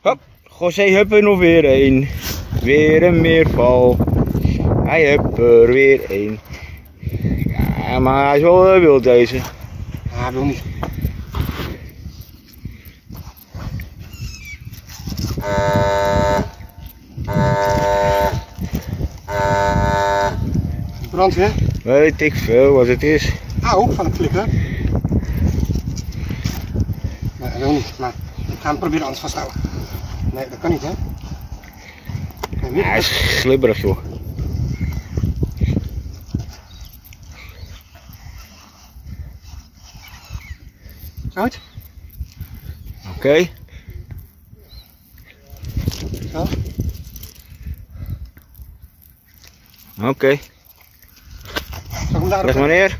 Hop, José heb er nog weer een. Weer een meerval. Hij heeft er weer een. Ja, maar hij is wel eh, wild deze. Ah, hij wil niet. Brandweer? Weet ik veel wat het is. Auw, van een flikker. Nee, hij wil niet. Maar ik ga hem proberen anders vasthouden. Nee, dat kan niet, hè? Nee, niet. Ja, hij is glibberig joh. Uit? Oké. Zo. Oké. Daar Leg maar neer.